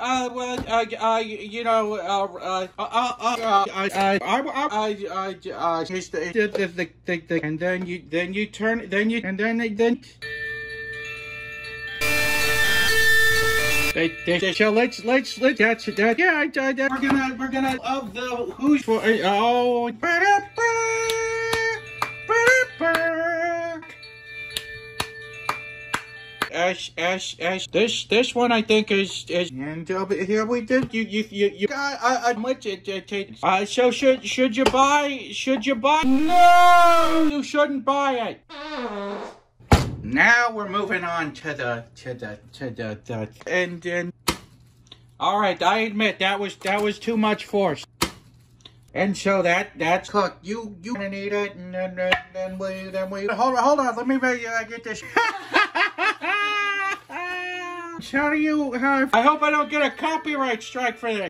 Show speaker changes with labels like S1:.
S1: uh, well, uh, uh, you know, uh, uh, uh, uh, uh, I, I, I, I, I, uh, it's the, the, the, the, and then you, then you turn, then you, and then, I then. They, they, they, so let's, let's, let's, that's, that, yeah, I, I, that, we're gonna, we're gonna, of the, who's for, oh, Ash, Ash, Ash. This, this one I think is, is. And uh, here we did. You, you, you, you. got uh, uh, much it, it, it. Uh, so should, should you buy? Should you buy? No, you shouldn't buy it. Now we're moving on to the, to the, to the, the, and then. All right, I admit that was that was too much force. And so that that's cooked. You you gonna need it, and then then, then we then we hold on hold on. Let me make, uh, get this. You? I hope I don't get a copyright strike for this.